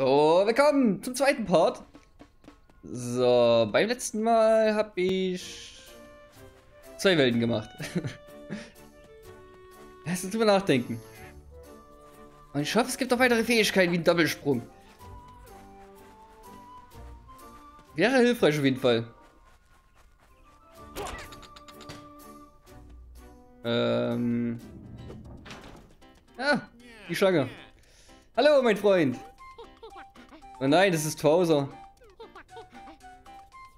Oh, willkommen zum zweiten Part. So, beim letzten Mal habe ich zwei Welten gemacht. Lass uns drüber nachdenken. Und ich hoffe, es gibt noch weitere Fähigkeiten wie einen Doppelsprung. Wäre hilfreich auf jeden Fall. Ähm. Ah, die Schlange. Hallo, mein Freund. Oh nein, das ist Towser.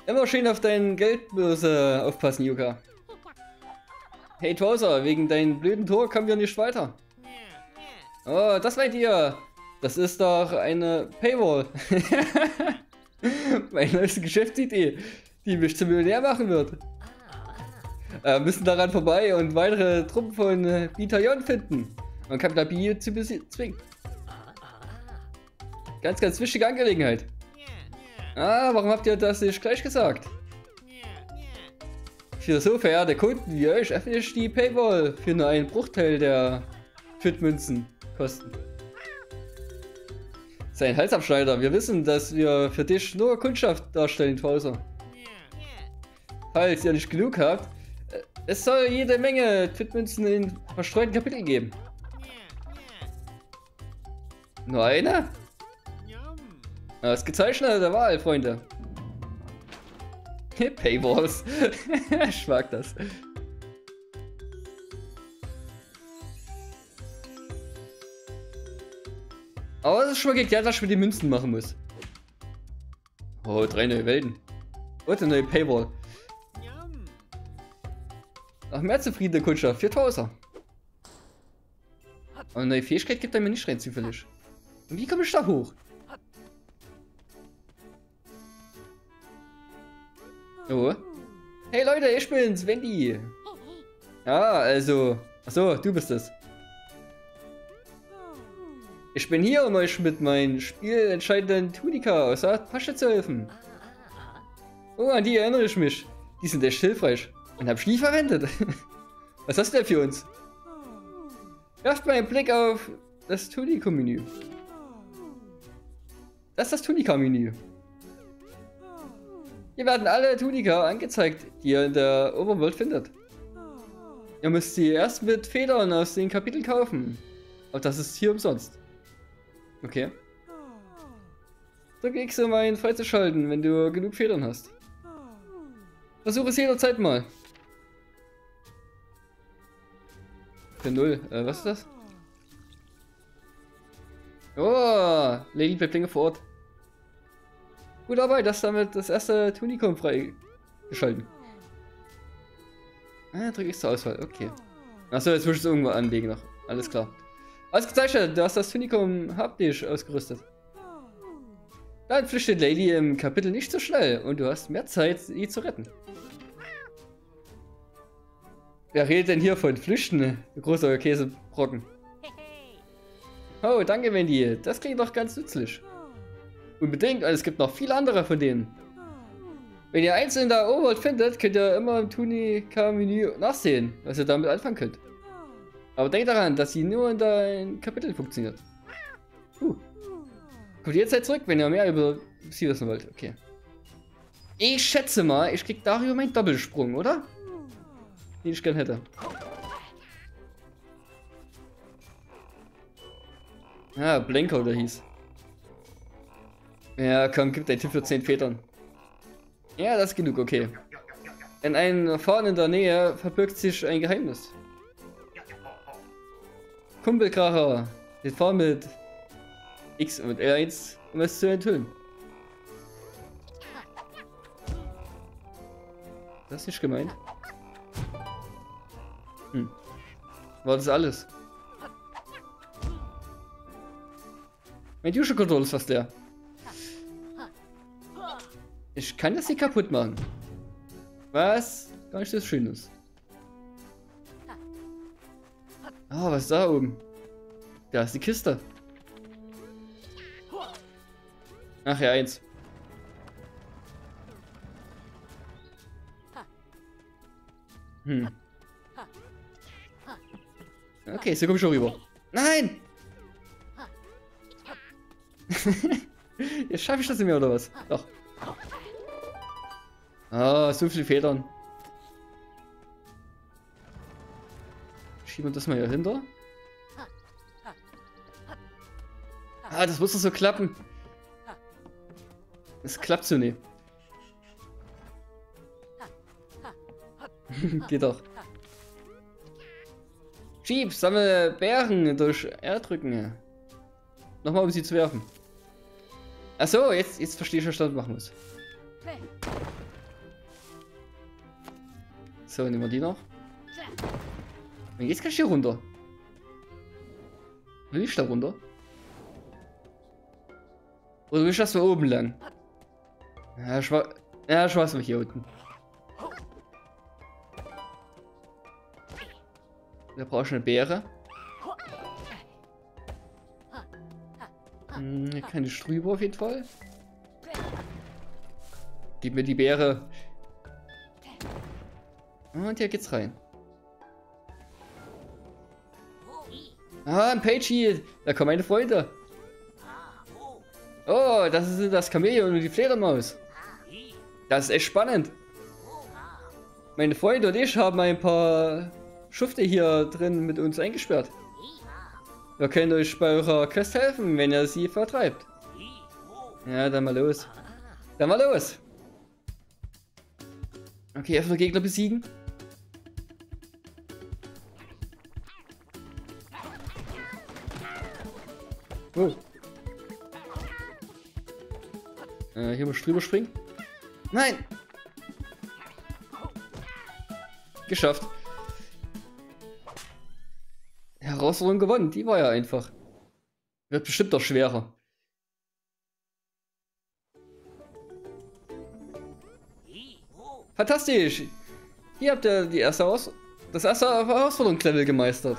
Immer schön auf deinen Geldbörse aufpassen, Yuka. Hey Towser, wegen deinem blöden Tor kommen wir nicht weiter. Oh, das seid ihr. Das ist doch eine Paywall. Meine neueste Geschäftsidee, die mich zum Millionär machen wird. Äh, müssen daran vorbei und weitere Truppen von äh, Bitaillon finden. Und Kapital B zu bezwingen. Ganz, ganz wichtige Angelegenheit. Ah, warum habt ihr das nicht gleich gesagt? Für so verehrte Kunden wie euch öffne ich die Paywall für nur einen Bruchteil der Fit-Münzen kosten. Sein Halsabschneider, wir wissen, dass wir für dich nur Kundschaft darstellen, Tauser. Falls ihr nicht genug habt, äh, es soll jede Menge Fit-Münzen in verstreuten Kapiteln geben. Nur eine? Das gezeichnete der Wahl, Freunde. Paywalls. ich mag das. Aber es ist schon mal geklärt, was ich mit den Münzen machen muss. Oh, drei neue Welten. Und eine neue Paywall. Ach, mehr zufriedene Kundschaft. 4000. Aber eine neue Fähigkeit gibt er mir nicht rein zufällig. Und wie komme ich da hoch? Oh. Hey Leute, ich bin's, Wendy. Ja, also. Achso, du bist es. Ich bin hier, um euch mit meinem spielentscheidenden Tunika aus der Tasche zu helfen. Oh, an die erinnere ich mich. Die sind echt hilfreich. Und hab ich nie verwendet. Was hast du denn für uns? Werft mal einen Blick auf das Tunika-Menü. Das ist das Tunika-Menü. Hier werden alle Tunika angezeigt, die ihr in der Overworld findet. Ihr müsst sie erst mit Federn aus den Kapiteln kaufen. Und das ist hier umsonst. Okay. Drück X, um einen freizuschalten, wenn du genug Federn hast. Versuche es jederzeit mal. Für null. Äh, was ist das? Oh, Lady bleibt länger vor Ort. Gut dabei, das damit das erste Tunikum freigeschalten. Ah, drück ich zur Auswahl, okay. Achso, jetzt muss ich es irgendwo anlegen noch. Alles klar. Ausgezeichnet, du hast das Tunikum haptisch ausgerüstet. Dann flüchtet Lady im Kapitel nicht so schnell und du hast mehr Zeit, sie zu retten. Wer redet denn hier von Flüchten, großer Käsebrocken? Oh, danke, Wendy. Das klingt doch ganz nützlich. Unbedingt, es gibt noch viele andere von denen. Wenn ihr eins in der Overworld findet, könnt ihr immer im Tunika-Menü nachsehen, was ihr damit anfangen könnt. Aber denkt daran, dass sie nur in deinem Kapitel funktioniert. Uh. Kommt jetzt halt zurück, wenn ihr mehr über sie wissen wollt. Okay. Ich schätze mal, ich krieg darüber meinen Doppelsprung, oder? Den ich gern hätte. Ah, Blanco, der hieß. Ja, komm, gib dein Tipp für 10 Vätern. Ja, das ist genug, okay. In einem vorne in der Nähe verbirgt sich ein Geheimnis. Kumpelkracher, den vor mit X und R1, um es zu enthüllen. Das ist nicht gemeint. Hm. War das alles? Mein Duschenkontroll ist fast leer. Ich kann das hier kaputt machen. Was? Gar nicht das Schönes. Ah, oh, was ist da oben? Da ist die Kiste. Ach ja, eins. Hm. Okay, so komm ich schon rüber. Nein! Jetzt schaffe ich das nicht mehr, oder was? Doch. Ah, so viele Federn. Schieben wir das mal hier hinter. Ah, das muss doch so klappen. Es klappt so nicht. Geht doch. Schieb, sammle Bären durch R drücken. Nochmal, um sie zu werfen. Achso, jetzt, jetzt verstehe ich, was ich machen muss. So, nehmen wir die noch. Und jetzt kann ich hier runter. Will ich da runter? Oder will ich das da oben lang? Ja, ich war. Ja, ich weiß nicht hier unten. Da brauche ich eine Beere. Hm, keine Strübe auf jeden Fall. Gib mir die Beere. Und hier geht's rein. Ah, ein Pagey. Da kommen meine Freunde. Oh, das ist das Chamäleon und die Fledermaus. Das ist echt spannend. Meine Freunde und ich haben ein paar Schufte hier drin mit uns eingesperrt. Wir können euch bei eurer Quest helfen, wenn ihr sie vertreibt. Ja, dann mal los. Dann mal los. Okay, erstmal Gegner besiegen. Oh. Äh, hier muss ich drüber springen. Nein! Geschafft. Herausforderung gewonnen. Die war ja einfach. Wird bestimmt doch schwerer. Fantastisch! Hier habt ihr die erste Aus das erste Herausforderungslevel gemeistert.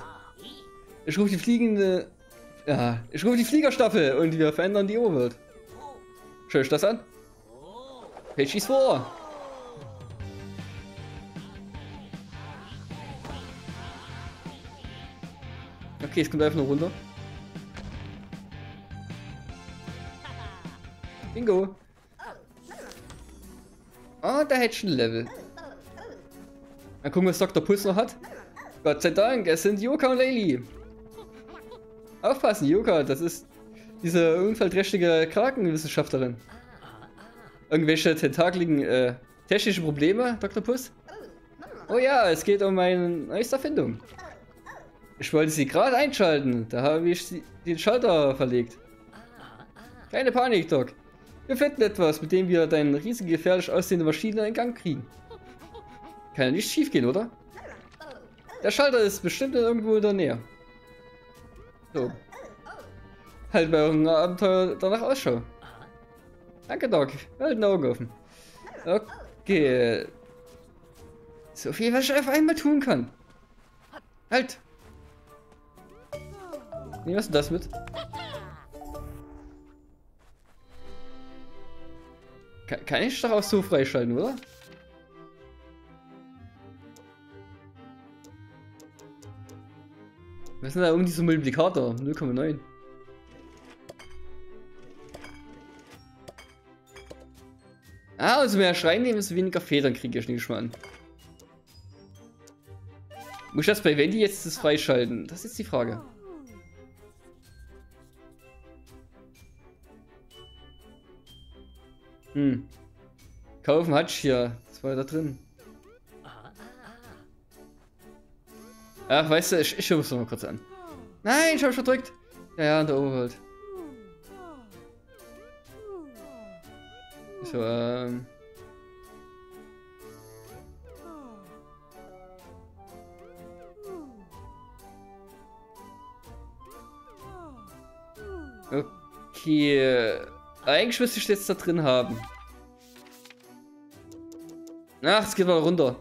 Ich rufe die fliegende... Ja, ich rufe die Fliegerstaffel und wir verändern die Oberwelt. Schau ich das an? Page schießt vor! Okay, es kommt einfach nur runter. Bingo. Ah, da hätte ich ein Level. Mal gucken, was Dr. Puss noch hat. Gott sei Dank, es sind Yoka und Layli. Aufpassen, Yoka, das ist diese unfallträchtige Krakenwissenschaftlerin. Irgendwelche tentakligen, äh, technische Probleme, Dr. Puss? Oh ja, es geht um meine neueste Erfindung. Ich wollte sie gerade einschalten. Da habe ich den Schalter verlegt. Keine Panik, Doc. Wir finden etwas, mit dem wir deine riesige, gefährlich aussehende Maschine in Gang kriegen. Kann ja nicht schief gehen, oder? Der Schalter ist bestimmt irgendwo in der Nähe. So. Halt bei eurem Abenteuer danach Ausschau. Danke, Doc. Halt ein Auge offen. Okay. So viel, was ich auf einmal tun kann. Halt! Wie was ist das mit? Kann ich doch auch so freischalten, oder? Was ist denn da um dieser Multiplikator? 0,9. Ah, also mehr Schrein nehmen, desto weniger Federn kriege ich nicht schon an. Muss ich das bei Wendy jetzt das freischalten? Das ist die Frage. Hm. Kaufen hat hier. Was war da drin? Ach, weißt du, ich, ich es mal kurz an. Nein, ich habe schon verdrückt. Ja, ja, in der Oberwelt. So, ähm. Okay. Eigentlich müsste ich jetzt da drin haben. Ach, es geht mal runter.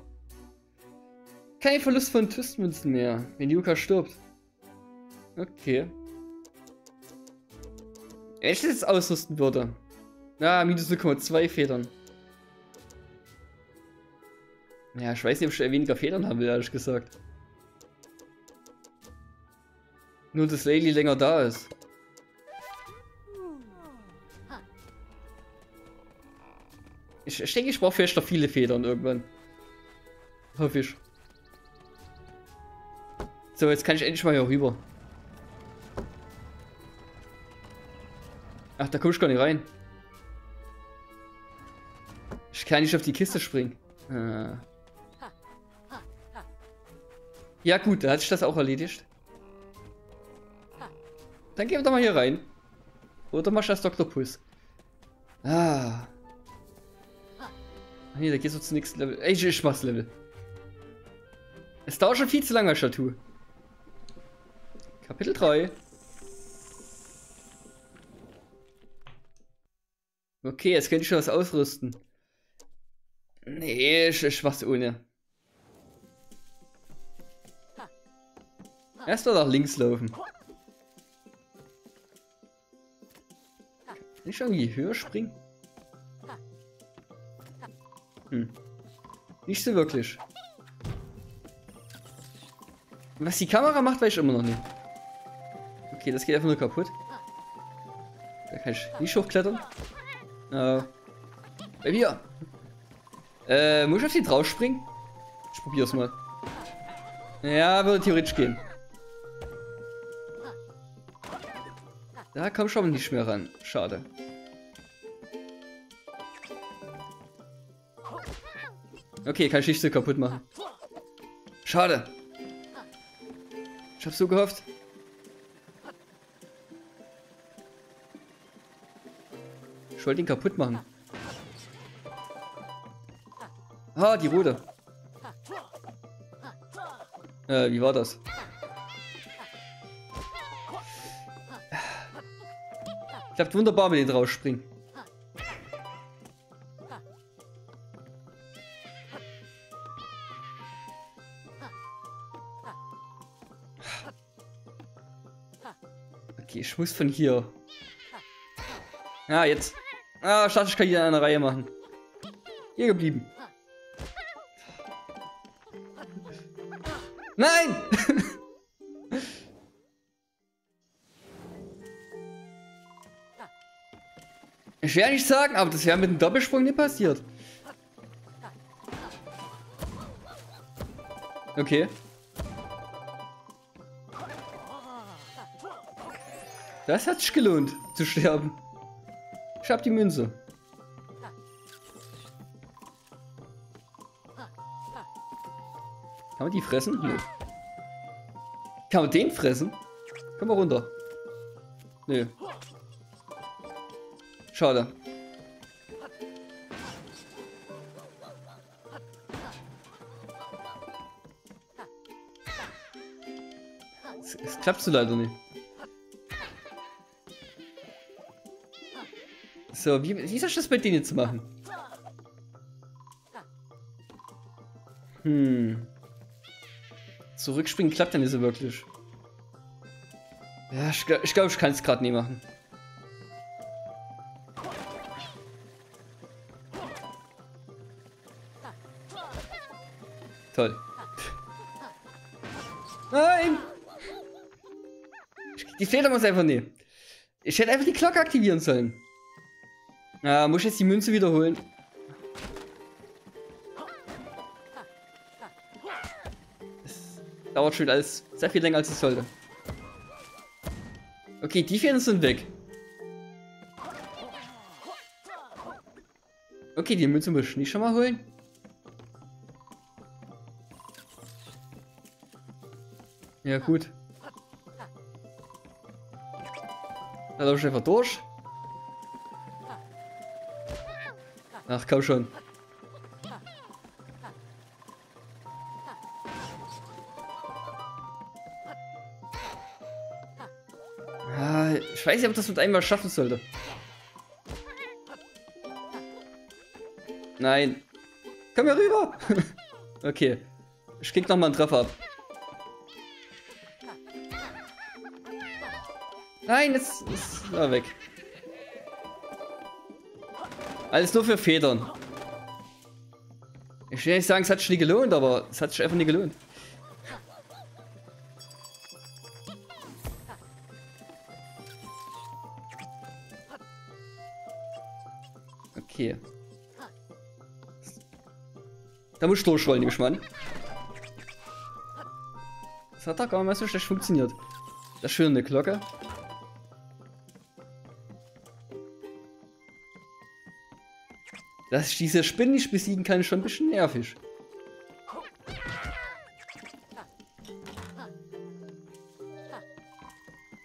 Kein Verlust von Twistmünzen mehr, wenn Yuka stirbt. Okay. Wenn ich das jetzt ausrüsten würde. Na, ah, minus 0,2 Federn. Ja, ich weiß nicht, ob ich weniger Federn haben will, ehrlich gesagt. Nur, dass Lady länger da ist. Ich, ich denke, ich brauche vielleicht noch viele Federn irgendwann. Hoffe ich. So, jetzt kann ich endlich mal hier rüber. Ach, da komm ich gar nicht rein. Ich kann nicht auf die Kiste springen. Ah. Ja gut, da hat sich das auch erledigt. Dann gehen wir doch mal hier rein. Oder machst du das Dr. Puss? Ah. Nee, da geht's so zum nächsten Level. Ey, ich, mach's Level. Es dauert schon viel zu lange, Statue. Kapitel 3. Okay, jetzt könnte ich schon was ausrüsten. Nee, ich, ich mach's ohne. Erst mal nach links laufen. Kann ich irgendwie höher springen? Hm. Nicht so wirklich. Was die Kamera macht, weiß ich immer noch nicht. Okay, das geht einfach nur kaputt. Da kann ich nicht hochklettern. Äh. Bei mir. Äh, muss ich auf die drauf springen? Ich probier's mal. Ja, würde theoretisch gehen. Da komm schon nicht mehr ran. Schade. Okay, kann ich nicht so kaputt machen. Schade. Ich hab so gehofft. Ich wollte ihn kaputt machen. Ah, die rote. Äh, wie war das? Klappt wunderbar mit den rausspringen. Okay, ich muss von hier. Ja, jetzt. Ah, schade, ich kann hier eine Reihe machen. Hier geblieben. Nein! ich werde nicht sagen, aber das wäre mit dem Doppelsprung nicht passiert. Okay. Das hat sich gelohnt, zu sterben. Ich hab die Münze. Kann man die fressen? Nö. Kann man den fressen? Komm mal runter. Nö. Schade. Es, es klappt so leider nicht. So, wie, wie soll ich das bei denen jetzt machen? Hm. Zurückspringen klappt ja nicht so wirklich. Ja, ich glaube, ich, glaub, ich kann es gerade nie machen. Toll. Nein! Die Fledermaus einfach nicht. Ich hätte einfach die Glocke aktivieren sollen. Ja, muss ich jetzt die Münze wiederholen. Das dauert schon alles sehr viel länger als es sollte. Okay, die vier sind weg. Okay, die Münze muss ich nicht schon mal holen. Ja, gut. Dann laufe ich einfach durch. Ach, komm schon. Ah, ich weiß nicht, ob das mit einmal schaffen sollte. Nein. Komm hier rüber. okay. Ich krieg nochmal einen Treffer ab. Nein, es ist war weg. Alles nur für Federn. Ich will nicht sagen, es hat sich nie gelohnt, aber es hat sich einfach nie gelohnt. Okay. Da muss ich durchrollen, nehme ich mal. Das hat doch gar nicht so schlecht funktioniert. Das ist schön eine Glocke. Dass ich diese Spinnen nicht besiegen kann, ist schon ein bisschen nervig.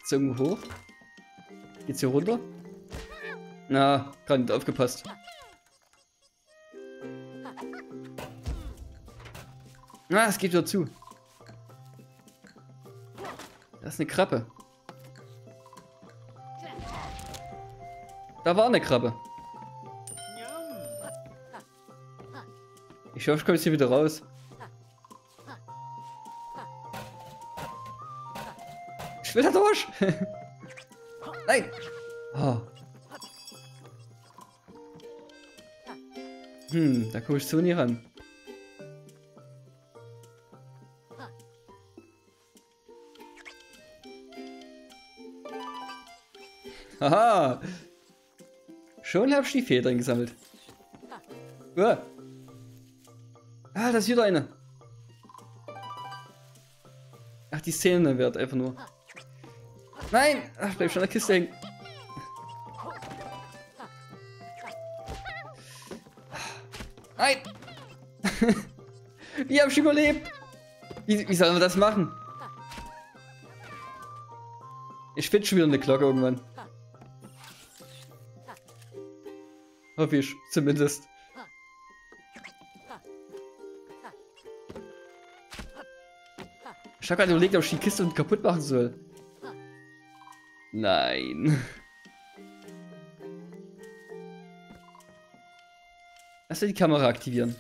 Ist irgendwo hoch? Geht's hier runter? Na, gerade nicht aufgepasst. Na, es geht wieder zu. Das ist eine Krabbe. Da war eine Krabbe. Ich hoffe, ich komme jetzt hier wieder raus. Ich will da durch. Nein. Oh. Hm, da komme ich so nie ran. Haha. Schon habe ich die Federn gesammelt. Uah. Ah, da ist wieder eine. Ach, die Szene wird einfach nur. Nein! Ach, bleib schon an der Kiste hängen. Nein! wie hab ich überlebt? Wie, wie sollen wir das machen? Ich finde schon wieder eine Glocke irgendwann. Hoffe ich, zumindest. Ich habe gerade überlegt, ob ich die Kiste kaputt machen soll. Nein. Lass die Kamera aktivieren.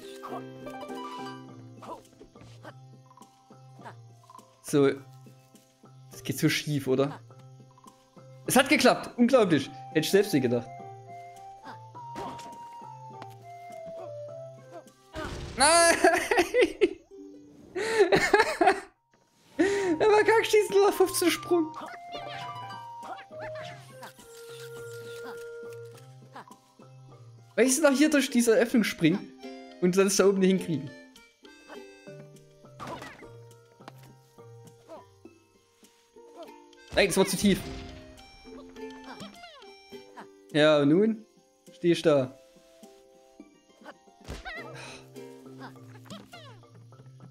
So. Das geht so schief, oder? Es hat geklappt. Unglaublich. Hätte ich selbst nicht gedacht. Kackschießen auf 15 Sprung. Weil ich noch hier durch diese Öffnung springen und dann da oben nicht hinkriegen. Nein, das war zu tief. Ja, und nun stehe ich da.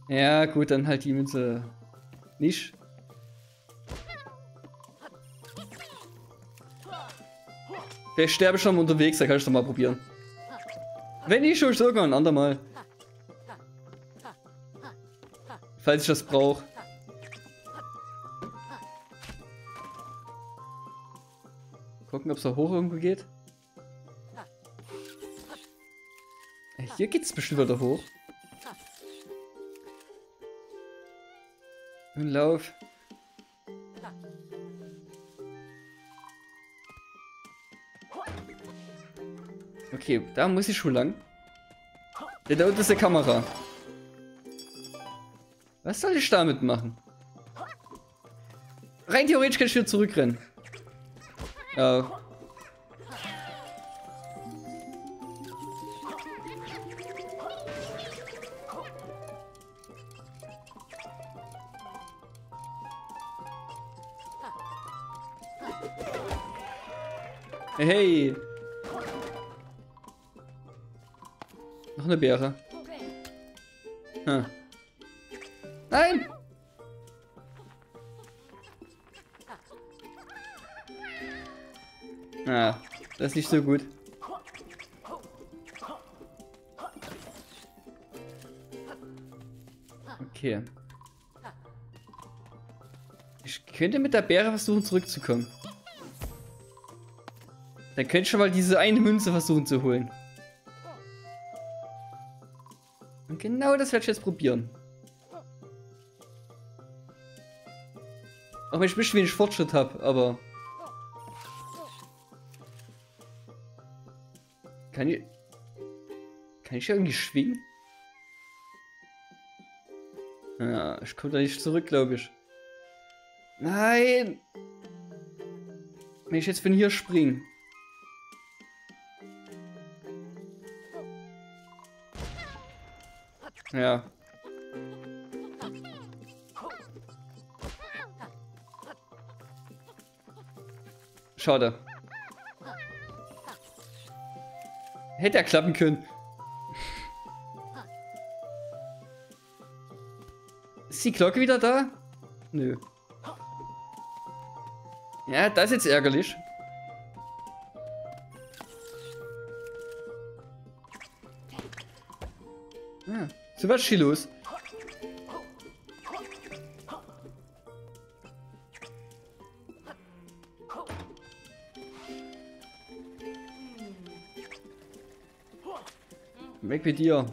Ja, gut, dann halt die Münze nicht. Vielleicht sterbe schon unterwegs, da kann ich doch mal probieren. Wenn nicht, schon sogar ein andermal. Falls ich das brauche. Gucken, ob es da hoch irgendwo geht. Hier geht es bestimmt wieder hoch. Und lauf. Okay, da muss ich schon lang. Denn da unten ist eine Kamera. Was soll ich damit machen? Rein theoretisch kann ich wieder zurückrennen. Ja. Hey. Eine Beere. Hm. Nein! Ah, das ist nicht so gut. Okay. Ich könnte mit der Beere versuchen zurückzukommen. Dann könnt ihr schon mal diese eine Münze versuchen zu holen. Genau das werde ich jetzt probieren. Auch wenn ich ein bisschen wenig Fortschritt habe, aber... Kann ich... Kann ich irgendwie schwingen? Ja, ich komme da nicht zurück, glaube ich. Nein! Wenn ich jetzt von hier springe. Ja. Schade. Hätte er klappen können. Ist die Glocke wieder da? Nö. Ja, das ist jetzt ärgerlich. Ah, so was hier los. Weg mit dir.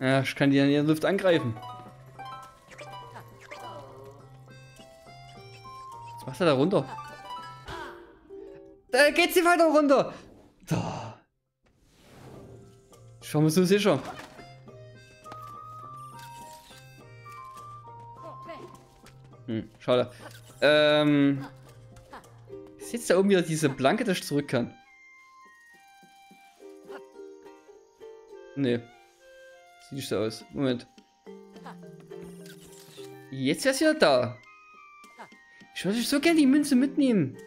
Ja, ich kann die in der Luft angreifen. Was macht er da runter? Da geht sie weiter runter. Da. Ich war mir so sicher. Hm, schade. Ähm. Ist jetzt da oben wieder diese Blanke, dass ich zurück kann? Nee. Sieht nicht so aus. Moment. Jetzt ist ja da. Ich würde so gerne die Münze mitnehmen.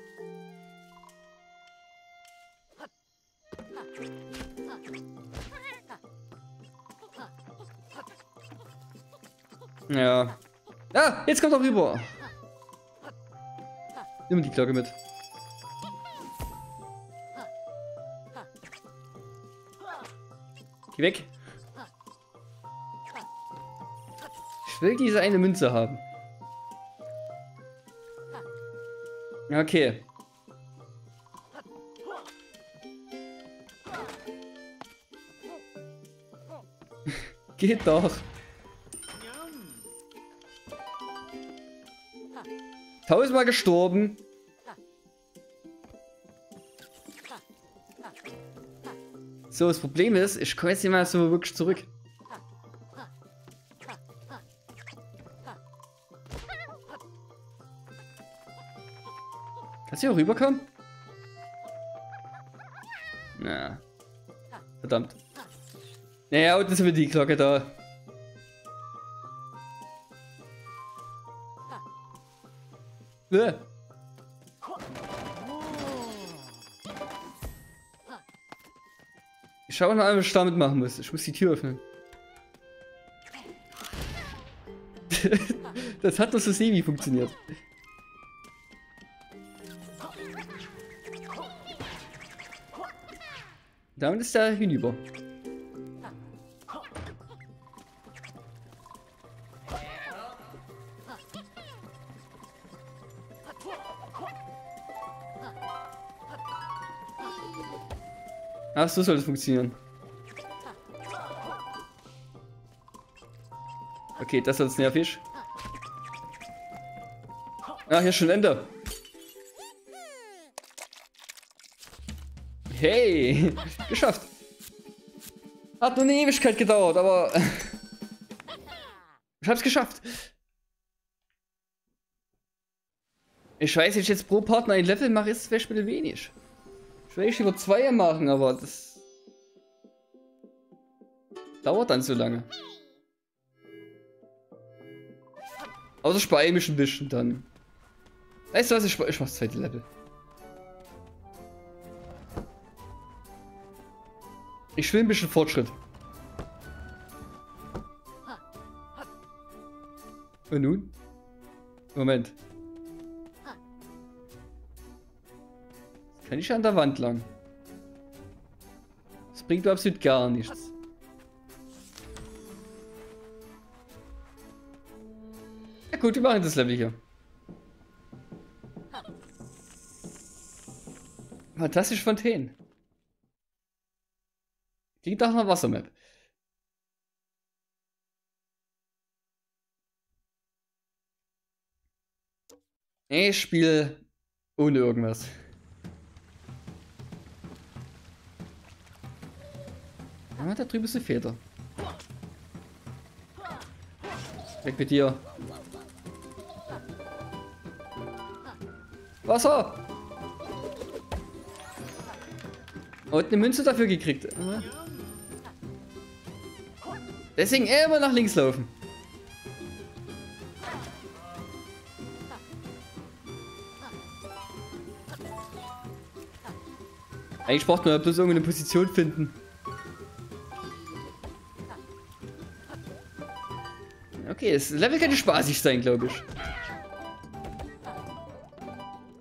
Ja. Ah, jetzt kommt er rüber. Nimm die Glocke mit. Geh weg. Ich will diese eine Münze haben. Okay. Geht doch. Tausendmal gestorben. So, das Problem ist, ich komme jetzt nicht mal so wirklich zurück. Kannst du hier rüberkommen? Na. Verdammt. Naja, und ist wieder die Glocke da. Äh. Ich schau noch einmal, was ich damit machen muss. Ich muss die Tür öffnen. das hat doch so semi funktioniert. Damit ist der hinüber. Ach, so soll es funktionieren. Okay, das ist nervig. Ah, hier ist schon Ende. Hey, geschafft. Hat nur eine Ewigkeit gedauert, aber ich hab's geschafft. Ich weiß, wenn ich jetzt pro Partner ein Level mache, ist es vielleicht ein bisschen wenig. Ich will lieber zwei machen, aber das dauert dann so lange. Außer ich beeile mich ein bisschen dann. Weißt du was, ich, ich mach das zweite Level. Ich will ein bisschen Fortschritt. Und nun? Moment. Kann ich an der Wand lang? Das bringt absolut gar nichts. Ja gut, wir machen das Level hier. Fantastische Fontänen. Klingt nach einer Wassermap. Ich spiele ohne irgendwas. Ah, da drüben ist eine Feder. Weg mit dir. Wasser! Und eine Münze dafür gekriegt. Deswegen immer nach links laufen. Eigentlich braucht man ja bloß irgendeine Position finden. Okay, das Level könnte spaßig sein, glaube ich.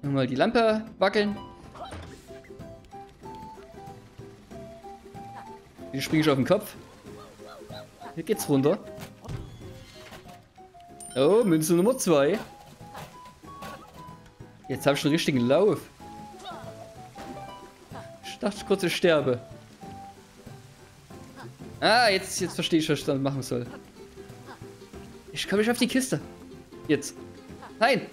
Nochmal die Lampe wackeln. Hier springe ich auf den Kopf. Hier geht's runter. Oh, Münze Nummer 2. Jetzt habe ich einen richtigen Lauf. Ich dachte kurz, ich sterbe. Ah, jetzt, jetzt verstehe ich, was ich dann machen soll. Ich komme nicht auf die Kiste. Jetzt. Nein!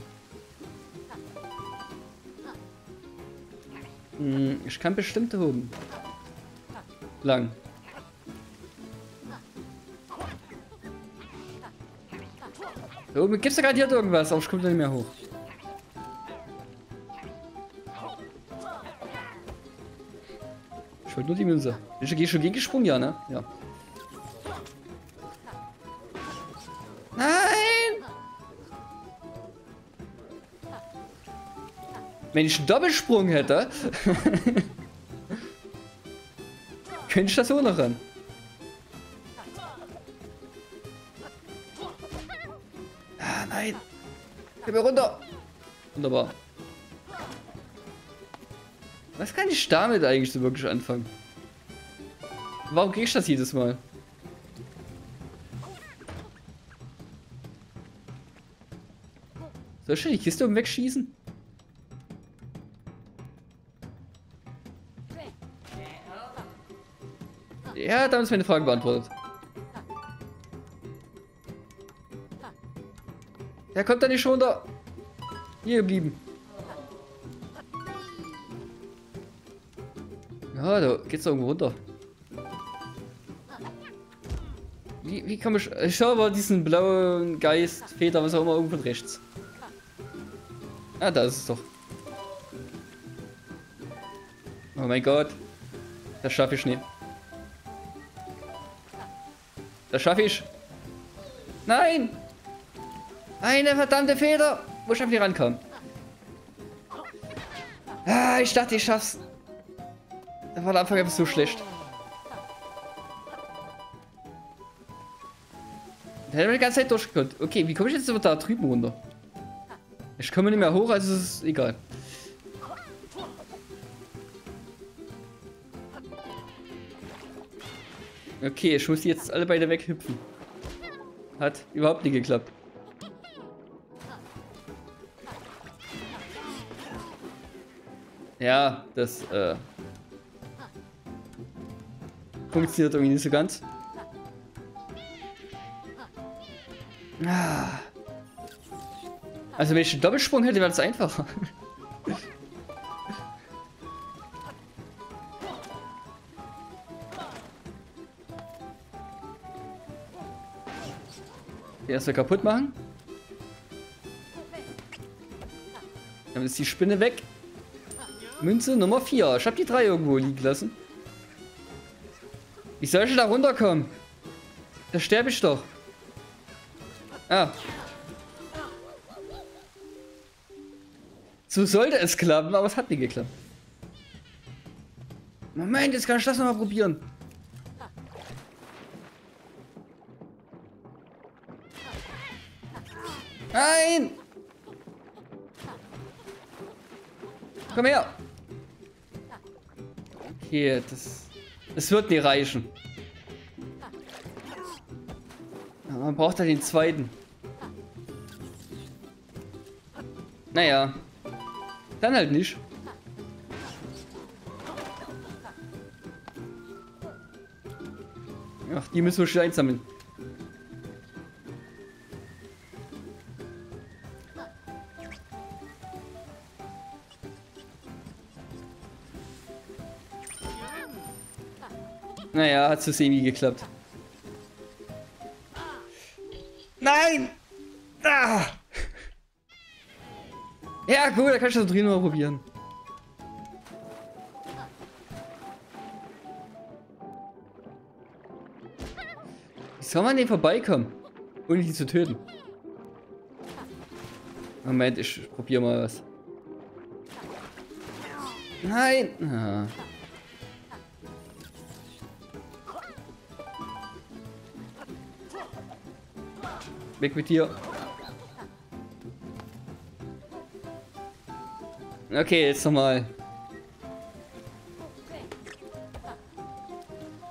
Hm, ich kann bestimmt oben. Lang. Da oben gibt's ja garantiert irgendwas, aber ich komme da nicht mehr hoch. Ich wollte nur die Münze. Ich schon gegen gesprungen, ja, ne? Ja. Wenn ich einen Doppelsprung hätte, könnte ich das auch noch ran. Ah, nein. Geh mir runter. Wunderbar. Was kann ich damit eigentlich so wirklich anfangen? Warum krieg ich das jedes Mal? Soll ich die Kiste um wegschießen? Ja, damit ist meine Frage beantwortet. Der kommt da nicht schon da. Hier geblieben. Ja, da geht's da irgendwo runter. Wie, wie kann ich... Ich schau mal diesen blauen Geist, Feder, was auch immer, irgendwo rechts. Ah, da ist es doch. Oh mein Gott. Das schaffe ich nicht. Das schaffe ich. Nein! Eine verdammte Feder! Wo ich die rankommen? Ah, ich dachte, ich schaff's. Das war der Anfang einfach so schlecht. Da hätte man die ganze Zeit durchgekommen. Okay, wie komme ich jetzt da drüben runter? Ich komme nicht mehr hoch, also ist es egal. Okay, ich muss jetzt alle beide weghüpfen. Hat überhaupt nicht geklappt. Ja, das äh, funktioniert irgendwie nicht so ganz. Ah. Also wenn ich einen Doppelsprung hätte, wäre das einfacher. Erstmal kaputt machen. Dann ist die Spinne weg. Münze Nummer 4. Ich habe die 3 irgendwo liegen lassen. Wie soll ich da runterkommen? Da sterbe ich doch. Ah. So sollte es klappen, aber es hat nicht geklappt. Moment, jetzt kann ich das nochmal probieren. Okay, das... Es wird nicht reichen. Ja, man braucht ja den zweiten. Naja. Dann halt nicht. Ach, die müssen wir schnell einsammeln. Naja, hat so semi geklappt. Nein! Ah! Ja, cool, da kann ich das drin mal probieren. Wie soll man denn vorbeikommen? Ohne die zu töten. Moment, ich probiere mal was. Nein! Ah. Weg mit dir. Okay, jetzt nochmal.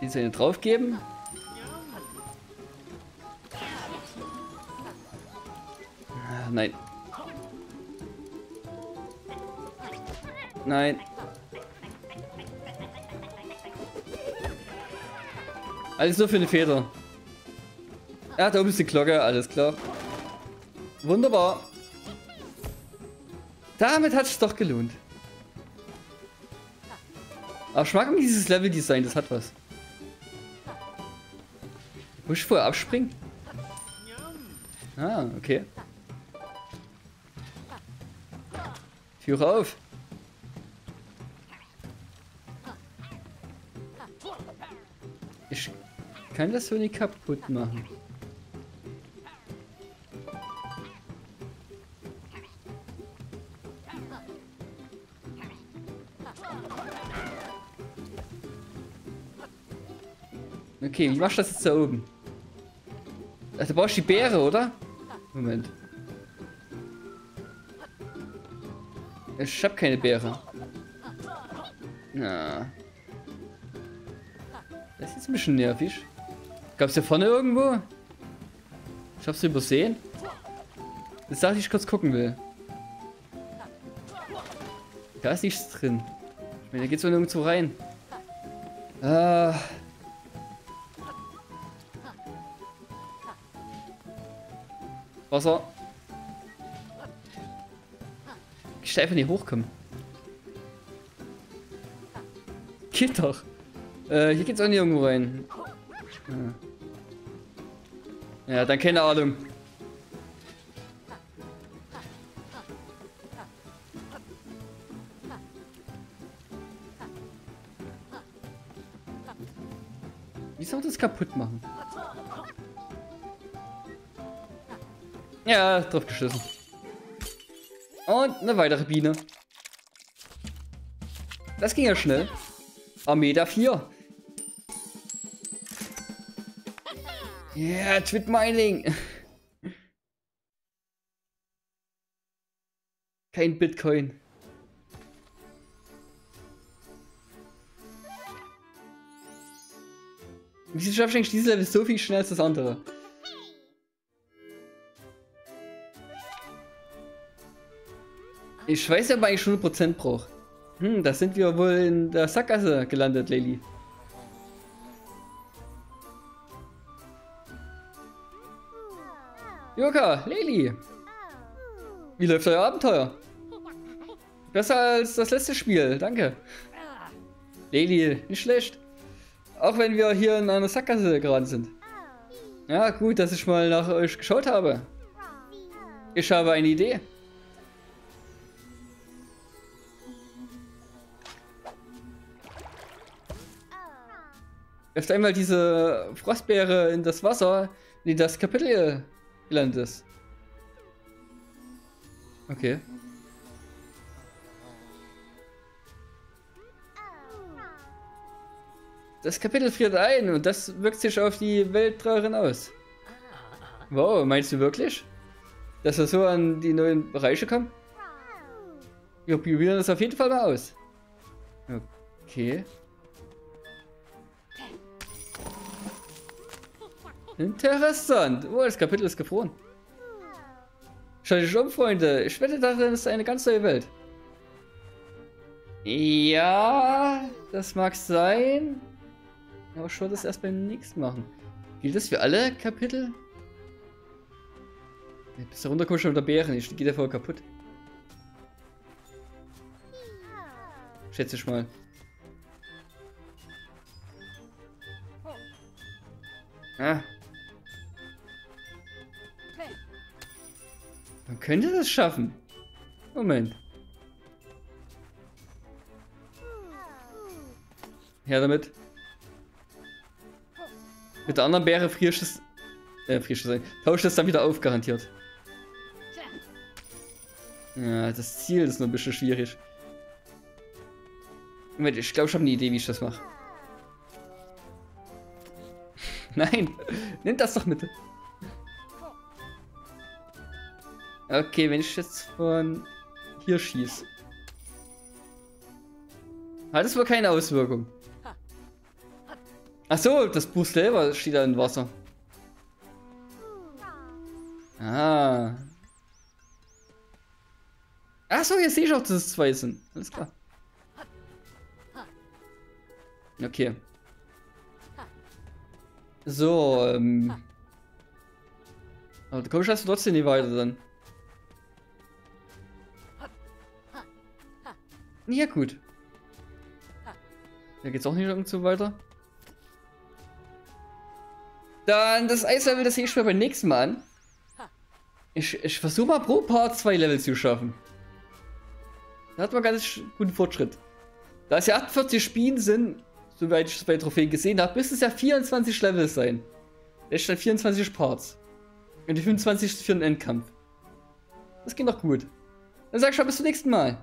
Die soll drauf geben. Ah, nein. Nein. Alles nur für eine Feder. Ja, da oben ist die Glocke, alles klar. Wunderbar. Damit hat es doch gelohnt. Aber ich mag dieses Level-Design, das hat was. Muss ich vorher abspringen? Ah, okay. Tür auf. Ich kann das so nicht kaputt machen. Okay, wie machst du das jetzt da oben? Also brauchst du die Beere, oder? Moment. Ich hab keine Beere. Na. Das ist ein bisschen nervig. Gab's hier vorne irgendwo? Ich hab's übersehen. Das dachte ich kurz gucken will. Da ist nichts drin. Ich meine, da geht's wohl nirgendwo rein. Ah. Wasser. Ich kann einfach nicht hochkommen. Geht doch. Äh, hier geht's auch nicht irgendwo rein. Ja, ja dann keine Ahnung. Wie soll das kaputt machen? Ja, drauf geschissen. Und eine weitere Biene. Das ging ja schnell. Armee der 4. Ja, yeah, Twit Mining. Kein Bitcoin. Wieso schaffe ich eigentlich dieses Level so viel schneller als das andere? Ich weiß ja, aber ich schon 100% brauche. Hm, da sind wir wohl in der Sackgasse gelandet, Lely. Joka, Lely. Wie läuft euer Abenteuer? Besser als das letzte Spiel, danke. Lely, nicht schlecht. Auch wenn wir hier in einer Sackgasse geraten sind. Ja, gut, dass ich mal nach euch geschaut habe. Ich habe eine Idee. Erst einmal diese Frostbeere in das Wasser, die das Kapitel gelandet ist. Okay. Das Kapitel friert ein und das wirkt sich auf die Welttrauerin aus. Wow, meinst du wirklich? Dass wir so an die neuen Bereiche kommen? Wir probieren das auf jeden Fall mal aus. Okay. Interessant. Oh, das Kapitel ist gefroren. Schaut euch um, Freunde. Ich wette, das ist eine ganz neue Welt. Ja, das mag sein. Aber würde das erst beim nächsten machen. Gilt das für alle Kapitel? Bis da runter kommt schon unter Bären. Ich geht der voll kaputt. Schätze ich mal. Ah, Man könnte das schaffen. Moment. Her damit. Mit der anderen Bäre frierst Äh, frischer sein. Tauscht das dann wieder auf, garantiert. Ja, das Ziel ist noch ein bisschen schwierig. Moment, ich glaube, ich habe eine Idee, wie ich das mache. Nein, nimm das doch mit. Okay, wenn ich jetzt von hier schieße. Hat es wohl keine Auswirkung. Achso, das Buch selber steht da im Wasser. Ah. Achso, jetzt sehe ich auch, dass es zwei sind. Alles klar. Okay. So, ähm. Aber du kommst du trotzdem nicht weiter dann. Ja, gut. Da geht's auch nicht irgendwo weiter. Dann das Eislevel, das sehe ich mir beim nächsten Mal an. Ich, ich versuche mal pro Part zwei Level zu schaffen. Da hat man ganz guten Fortschritt. Da es ja 48 Spielen sind, soweit ich es bei Trophäen gesehen habe, müsste es ja 24 Levels sein. Da steht 24 Parts. Und die 25 für den Endkampf. Das geht doch gut. Dann sag ich schon bis zum nächsten Mal.